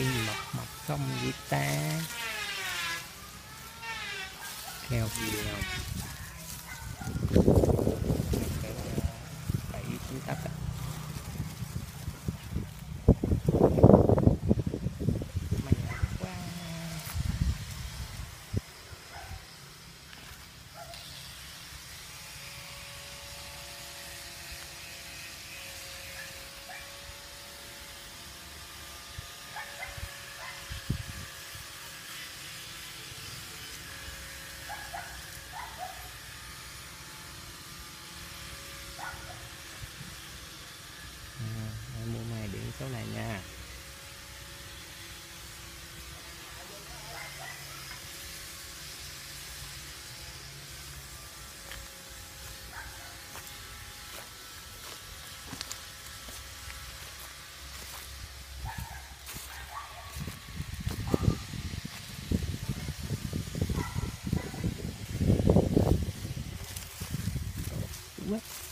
khi mập mập không với ta. Theo gì không chỗ này nha What?